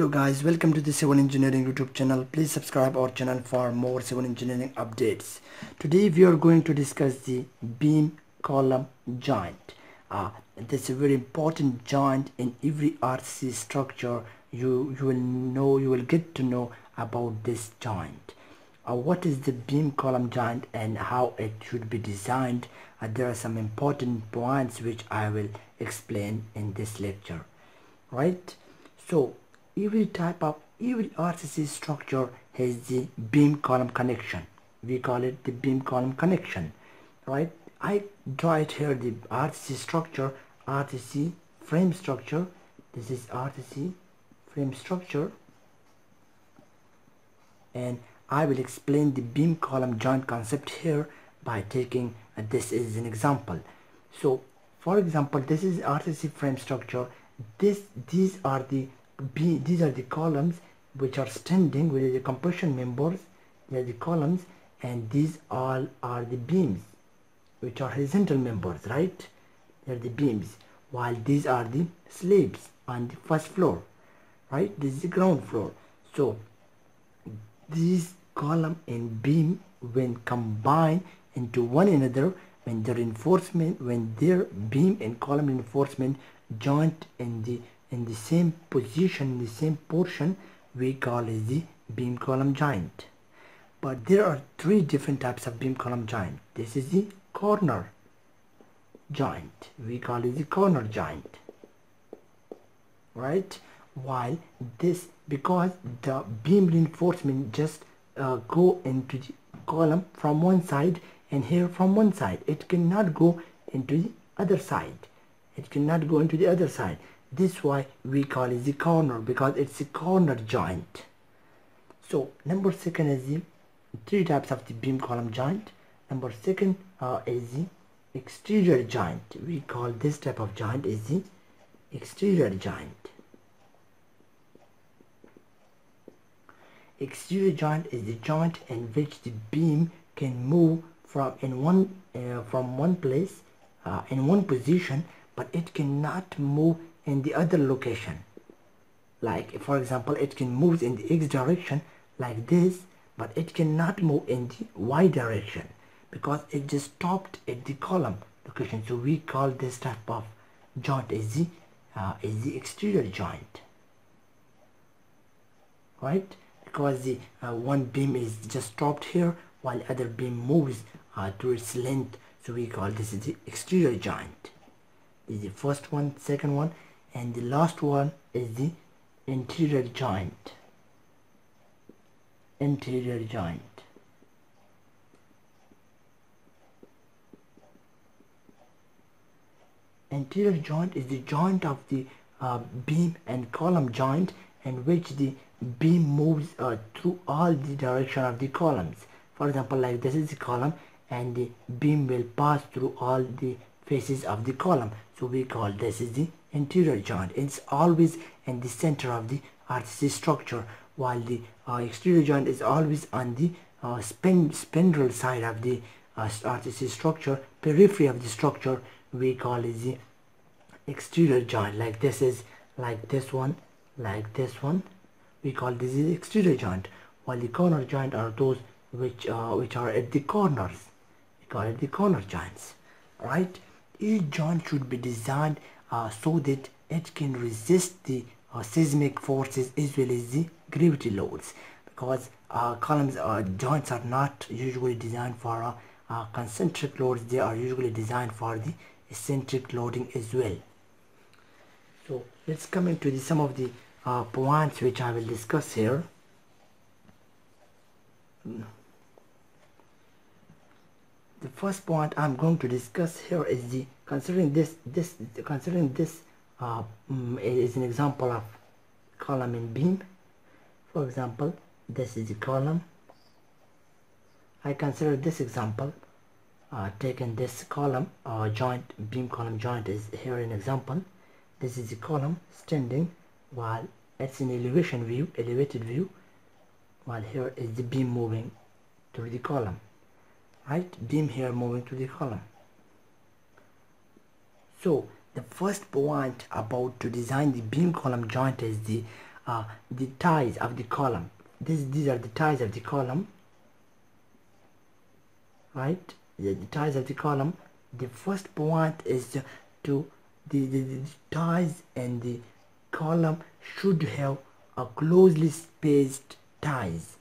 hello guys welcome to the civil engineering youtube channel. Please subscribe our channel for more civil engineering updates. Today we are going to discuss the beam column joint. Uh, this is a very important joint in every RC structure. You you will know you will get to know about this joint. Uh, what is the beam column joint and how it should be designed? Uh, there are some important points which I will explain in this lecture. Right? So every type of every RCC structure has the beam column connection. We call it the beam column connection right? I draw it here the RCC structure RCC frame structure. This is RCC frame structure. And I will explain the beam column joint concept here by taking uh, this as an example. So for example this is RCC frame structure. This these are the B, these are the columns which are standing with the compression members they are the columns and these all are the beams which are horizontal members right? They are the beams while these are the slabs on the first floor right? This is the ground floor. So these column and beam when combined into one another when the reinforcement when their beam and column reinforcement joint in the in the same position in the same portion we call it the beam column joint. But there are three different types of beam column joint. This is the corner joint. We call it the corner joint. Right? While this because the beam reinforcement just uh, go into the column from one side and here from one side. It cannot go into the other side. It cannot go into the other side this why we call it the corner because it's a corner joint. So number second is the three types of the beam column joint. Number second uh, is the exterior joint. We call this type of joint is the exterior joint. Exterior joint is the joint in which the beam can move from in one uh, from one place uh, in one position but it cannot move in the other location. Like for example it can move in the x direction like this but it cannot move in the y direction because it just stopped at the column location. So we call this type of joint as the uh, is the exterior joint. Right? Because the uh, one beam is just stopped here while other beam moves uh, to its length. So we call this the exterior joint. This is the first one second one and the last one is the interior joint. Interior joint. Interior joint is the joint of the uh, beam and column joint in which the beam moves uh, through all the direction of the columns. For example like this is the column and the beam will pass through all the faces of the column. So we call this is the interior joint. It's always in the center of the RCC structure while the uh, exterior joint is always on the uh, spin spindle side of the uh, structure periphery of the structure we call is the exterior joint. Like this is like this one like this one we call this is exterior joint. While the corner joint are those which uh, which are at the corners. We call it the corner joints right? Each joint should be designed so that it can resist the uh, seismic forces as well as the gravity loads. Because uh, columns uh, joints are not usually designed for uh, uh, concentric loads. They are usually designed for the eccentric loading as well. So let's come into the, some of the points which I will discuss here the first point I'm going to discuss here is the considering this this considering this uh, mm, is an example of column and beam. For example this is the column. I consider this example uh, taking this column uh, joint beam column joint is here an example. This is the column standing while it's an elevation view elevated view while here is the beam moving through the column right beam here moving to the column. So the first point about to design the beam column joint is the uh, the ties of the column. This these are the ties of the column. Right? The, the ties of the column. The first point is to the, the, the ties and the column should have a closely spaced ties.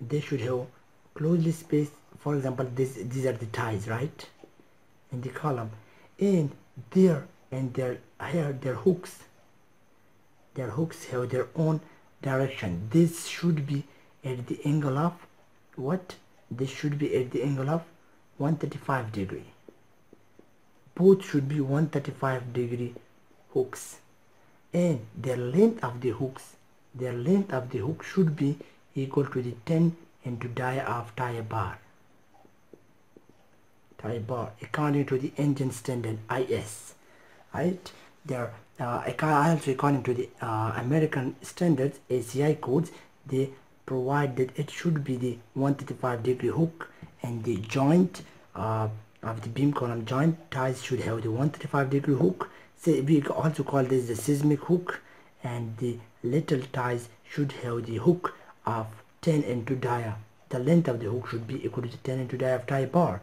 They should have closely spaced for example this these are the ties right? In the column. And there and their here their hooks. Their hooks have their own direction. This should be at the angle of what? This should be at the angle of 135 degree. Both should be 135 degree hooks. And their length of the hooks their length of the hook should be equal to the 10 into dia of tie bar tie bar according to the Indian standard IS right? There uh, also according to the uh, American standards ACI codes they provide that it should be the 135 degree hook and the joint uh, of the beam column joint ties should have the 135 degree hook. So we also call this the seismic hook and the little ties should have the hook of 10 into dia. The length of the hook should be equal to 10 into dia of tie bar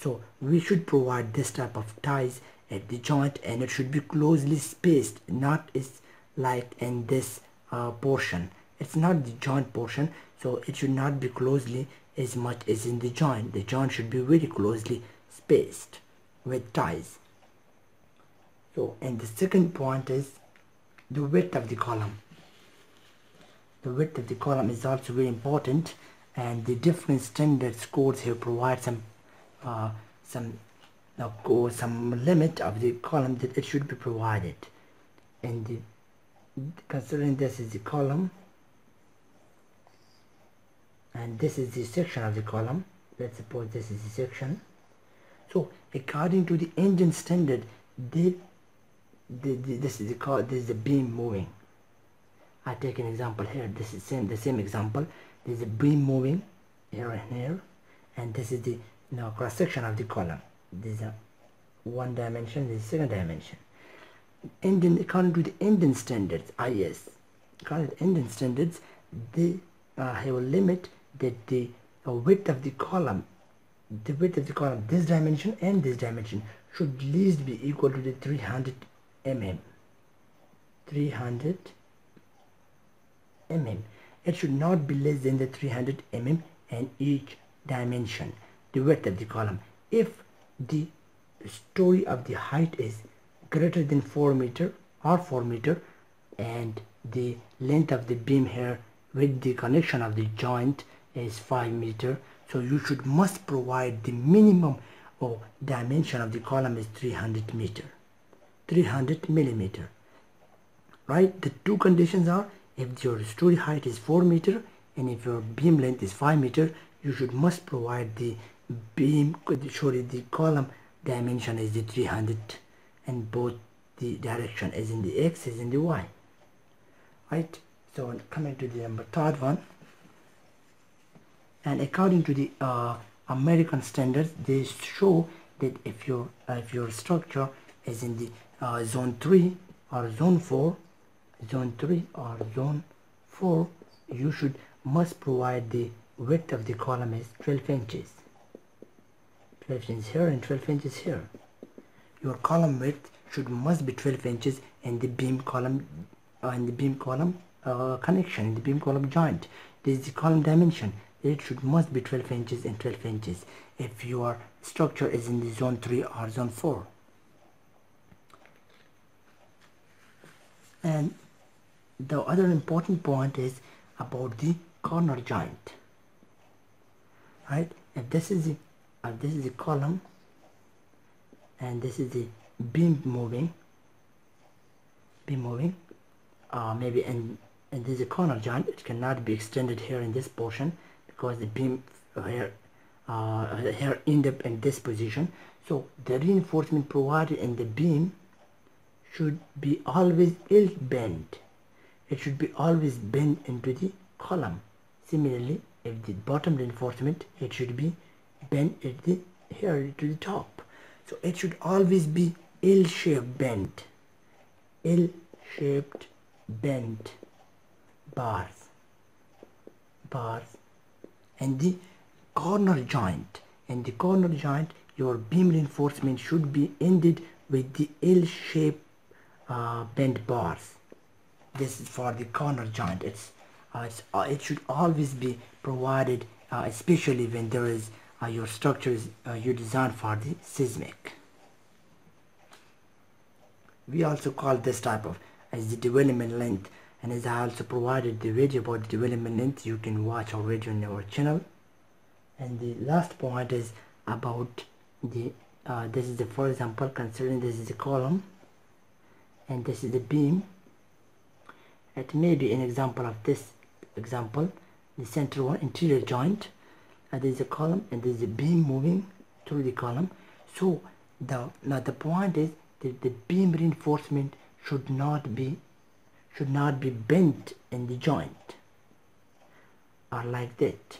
so we should provide this type of ties at the joint and it should be closely spaced not is like in this uh, portion. It's not the joint portion so it should not be closely as much as in the joint. The joint should be very closely spaced with ties. So and the second point is the width of the column. The width of the column is also very important and the different standard scores here provide some uh, some uh, some limit of the column that it should be provided. And the, considering this is the column and this is the section of the column let's suppose this is the section. So according to the Indian standard they, the, the, this is the car this is the beam moving. I take an example here this is same the same example. There is a beam moving here and here and this is the know, cross section of the column this is a one dimension this is second dimension. Indian according to the Indian standards IS according to Indian standards. They uh, have a limit that the uh, width of the column the width of the column this dimension and this dimension should least be equal to the 300 mm 300 mm it should not be less than the 300 mm in each dimension the width of the column. If the story of the height is greater than 4 meter or 4 meter and the length of the beam here with the connection of the joint is 5 meter so you should must provide the minimum or dimension of the column is 300 meter. 300 millimeter. Right? The two conditions are if your story height is 4 meter and if your beam length is 5 meter you should must provide the beam sorry the column dimension is the 300 and both the direction is in the x is in the y. Right so coming to the number third one. And according to the uh, American standards they show that if your uh, if your structure is in the uh, zone 3 or zone 4 zone 3 or zone 4 you should must provide the width of the column is 12 inches 12 inches here and 12 inches here. Your column width should must be 12 inches in the beam column uh, in the beam column uh, connection in the beam column joint. This is the column dimension. It should must be 12 inches and 12 inches. If your structure is in the zone 3 or zone 4 and the other important point is about the corner joint. Right? If this is the uh, this is the column. And this is the beam moving. Beam moving. Uh, maybe and and this is a corner joint it cannot be extended here in this portion because the beam here uh, here end up in this position. So the reinforcement provided in the beam should be always ill bent it should be always bent into the column. Similarly if the bottom reinforcement it should be bent at the here to the top. So it should always be L-shaped bent. L-shaped bent. Bars. Bars. And the corner joint. And the corner joint your beam reinforcement should be ended with the L-shaped uh, bent bars. This is for the corner joint. It's, uh, it's uh, it should always be provided uh, especially when there is uh, your structure is uh, you design for the seismic. We also call this type of as the development length and as I also provided the video about the development length you can watch our video on our channel. And the last point is about the uh, this is the for example considering this is the column and this is the beam. It may be an example of this example the center one interior joint and there is a column and there is a beam moving through the column. So the now the point is that the beam reinforcement should not be should not be bent in the joint or like that.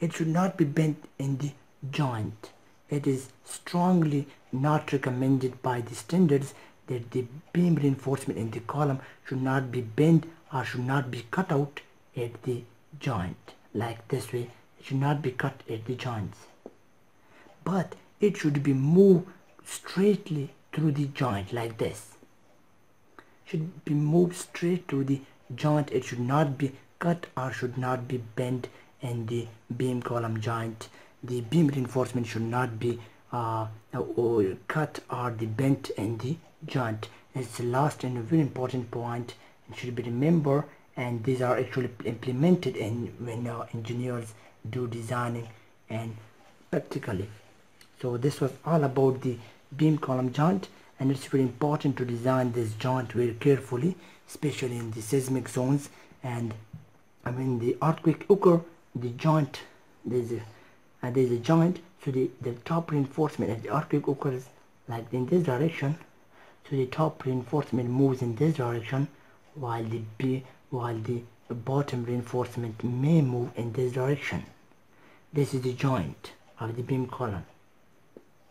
It should not be bent in the joint. It is strongly not recommended by the standards that the beam reinforcement in the column should not be bent or should not be cut out at the joint like this way it should not be cut at the joints. But it should be moved straightly through the joint like this. Should be moved straight to the joint. It should not be cut or should not be bent in the beam column joint. The beam reinforcement should not be uh, or cut or the bent in the joint. It's the last and very important point. It should be remembered and these are actually implemented in when our engineers do designing and practically. So this was all about the beam column joint and it's very important to design this joint very carefully especially in the seismic zones. And I mean the earthquake occur the joint there's a uh, there's a joint so the, the top reinforcement as the earthquake occurs like in this direction. So the top reinforcement moves in this direction while the while the bottom reinforcement may move in this direction. This is the joint of the beam column.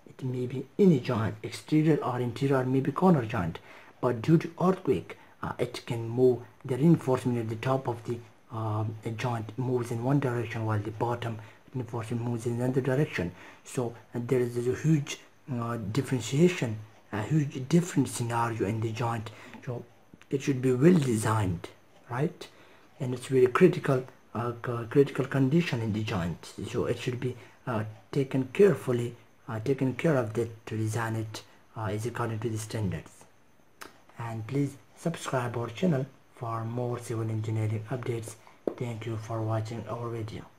It may be any joint exterior or interior or maybe corner joint but due to earthquake uh, it can move the reinforcement at the top of the um, joint moves in one direction while the bottom reinforcement moves in another direction. So uh, there is a huge uh, differentiation a huge different scenario in the joint. So it should be well designed right? And it's very critical uh, critical condition in the joint. So it should be uh, taken carefully uh, taken care of that to design it uh, is according to the standards. And please subscribe our channel for more civil engineering updates. Thank you for watching our video